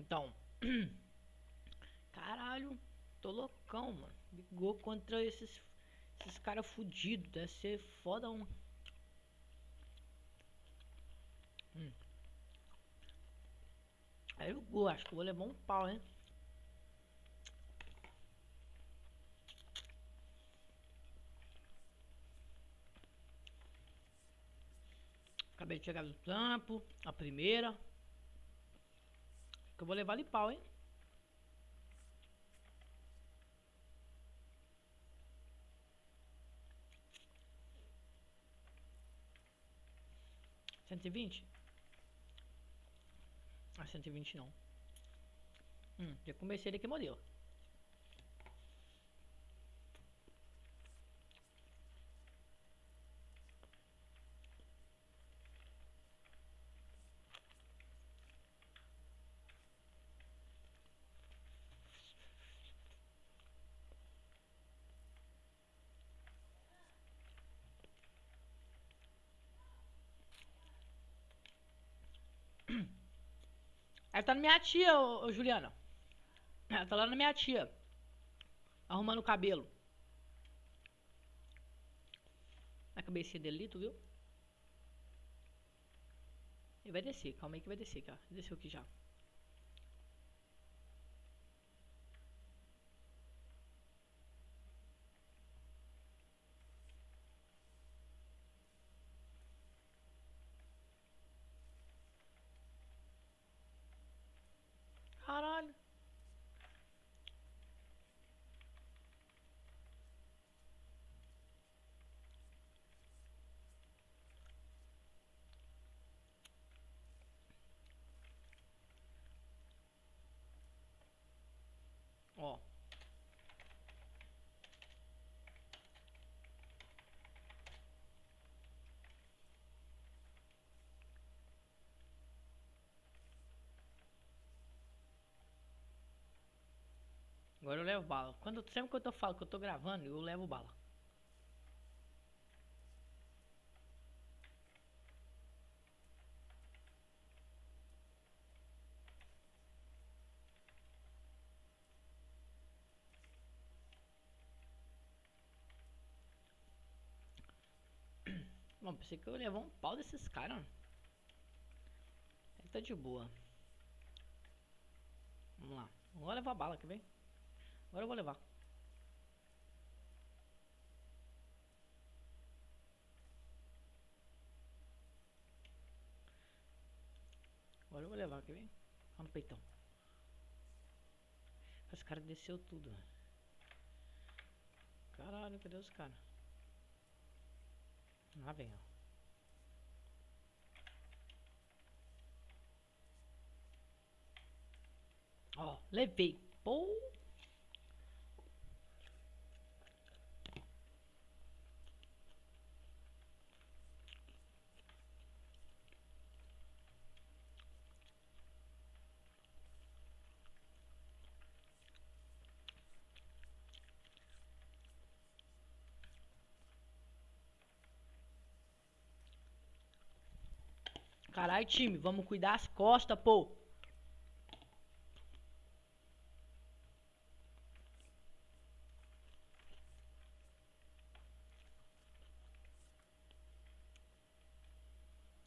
Então. Caralho, tô loucão, mano. Ligou contra esses, esses caras fudidos. Deve ser foda um. Hum. Aí eu vou, acho que vou levar um pau, hein? Acabei de chegar do trampo, a primeira. Que eu vou levar ali pau, hein? Cento e vinte? Ah, cento e vinte não. Hum, já comecei daqui modelo. Ela tá na minha tia, ô, ô, Juliana. Ela tá lá na minha tia. Arrumando o cabelo. A cabecinha dele ali, tu viu? Ele vai descer, calma aí que vai descer, cara. Desceu aqui já. Caralho. Ó. Agora eu levo bala. Quando, sempre que eu falando que eu tô gravando, eu levo bala. Bom, pensei que eu ia levar um pau desses caras. Ele tá de boa. Vamos lá. Vou levar bala, quer ver? Agora eu vou levar. Agora eu vou levar, quer ver? No peitão. Os caras desceu tudo. Caralho, cadê os caras? Lá vem, ó. Ó, levei. Pô. Caralho, time, vamos cuidar as costas, pô.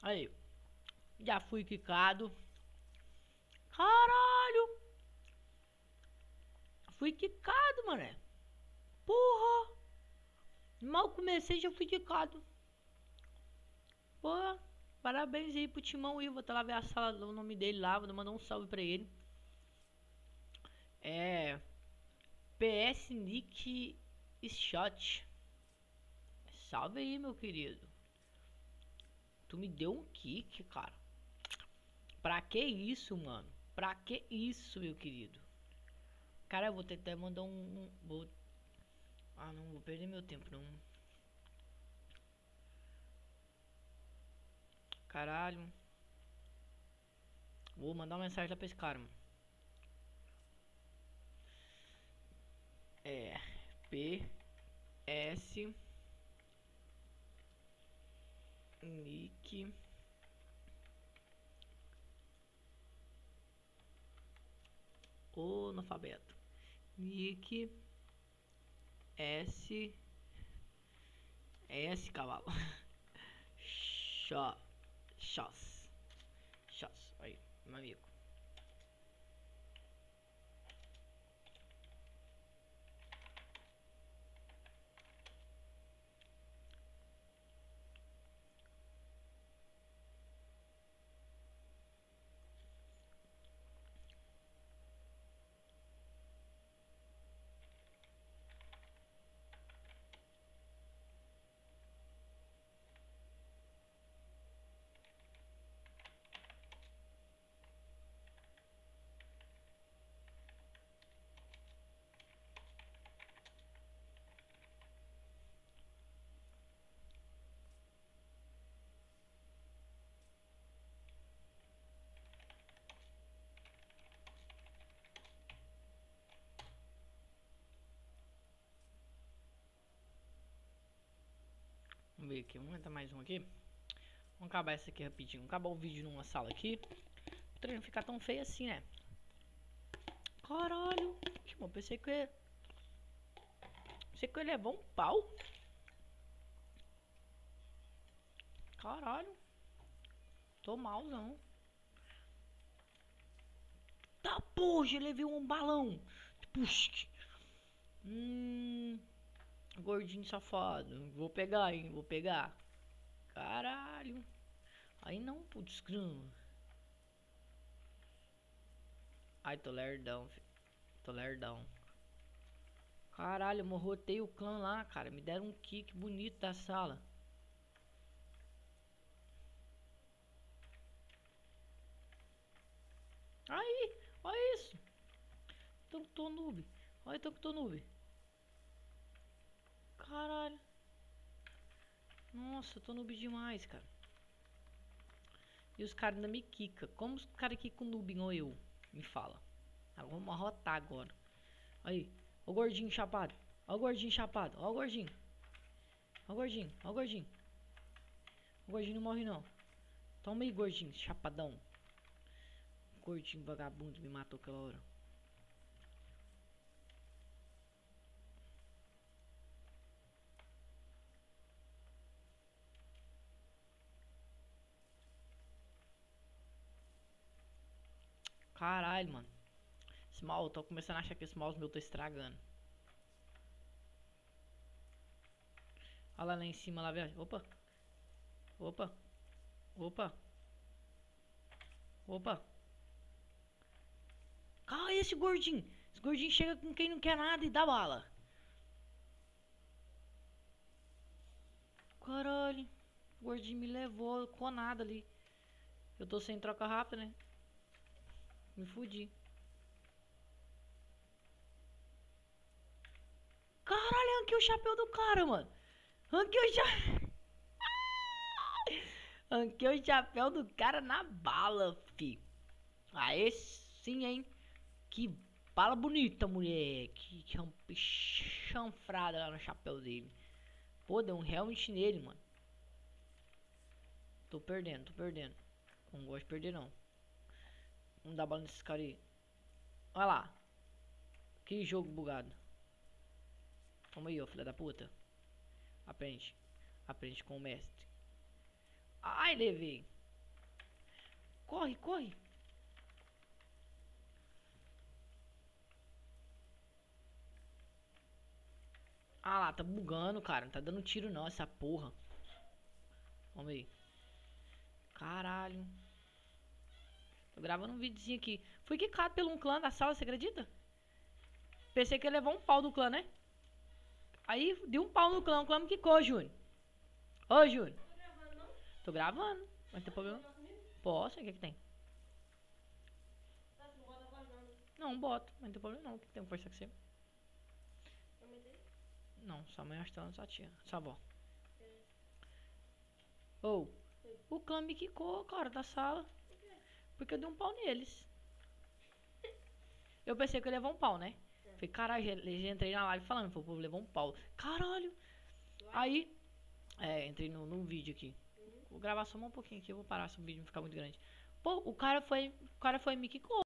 Aí. Já fui quicado. Caralho. Fui quicado, mané. Porra. Mal comecei, já fui quicado. Porra. Parabéns aí pro Timão aí. Vou até lá ver a sala, o nome dele lá. Vou mandar um salve pra ele. É. PS Nick Shot. Salve aí, meu querido. Tu me deu um kick, cara. Pra que isso, mano? Pra que isso, meu querido? Cara, eu vou tentar mandar um. um vou... Ah, não vou perder meu tempo, não. Caralho. Vou mandar uma mensagem lá pra esse cara, mano. É. P. S. Nick. O analfabeto. Nick S S cavalo. Chó. Chós. Chós. Aí, meu amigo. Vamos ver aqui, vamos entrar mais um aqui. Vamos acabar essa aqui rapidinho. Acabar o vídeo numa sala aqui. O treino ficar tão feio assim, né? Caralho. Eu pensei que eu Pensei que eu ia levar um pau. Caralho. Tô malzão. Tá, porra, já levei um balão. Puxa. Hum... Gordinho safado. Vou pegar, hein? Vou pegar. Caralho. Aí não, putz, grama. Ai, tô lerdão, filho. Tô lerdão. Caralho, morrotei o clã lá, cara. Me deram um kick bonito da sala. Aí, olha isso. Então tô noob. Olha então que tô noob. Caralho. Nossa, eu tô noob demais, cara. E os caras ainda me quica. Como os caras com noob ou eu? Me fala. Ah, vamos arrotar agora. Aí. Ó o gordinho chapado. Ó o gordinho chapado. Ó o gordinho. Ó o gordinho. Ó o gordinho. O gordinho não morre não. Toma aí, gordinho. Chapadão. Gordinho vagabundo me matou aquela hora. Caralho, mano. Esse mouse, tô começando a achar que esse mouse meu tá estragando. Olha lá, lá em cima, lá, velho. Opa. Opa. Opa. Opa. Calma esse gordinho. Esse gordinho chega com quem não quer nada e dá bala. Caralho. O gordinho me levou com nada ali. Eu tô sem troca rápida, né? Me fudi. Caralho, ranquei o chapéu do cara, mano. Ranquei o chapéu. ranquei o chapéu do cara na bala, fi. Aê sim, hein. Que bala bonita, moleque. Que chanfrada lá no chapéu dele. Pô, deu um helmet nele, mano. Tô perdendo, tô perdendo. Não gosto de perder, não. Vamos dar bala nesses caras aí. Olha lá. Que jogo bugado. Toma aí, ó, filha da puta. Aprende. Aprende com o mestre. Ai, levei. Corre, corre. Ah lá, tá bugando, cara. Não tá dando tiro não, essa porra. Vamos aí. Caralho. Tô gravando um videozinho aqui. Fui quicado pelo um clã da sala, você acredita? Pensei que ia levar um pau do clã, né? Aí deu um pau no clã, o clã me quicou, Júnior. Ô, Júnior. Tô gravando, mas tem problema. Posso, o que que tem? Não, boto, mas não tem problema não, que tem que conversar com você. Não, sua mãe acha que tá sua tia, sua avó. Ou, oh, o clã me quicou, cara, da sala. Porque eu dei um pau neles. Eu pensei que eu ia levar um pau, né? Falei, caralho, já, entrei na live falando, o povo levou um pau. Caralho! Aí, é, entrei no vídeo aqui. Vou gravar só um pouquinho aqui, eu vou parar se o vídeo não ficar muito grande. Pô, o cara foi, o cara foi me quicou.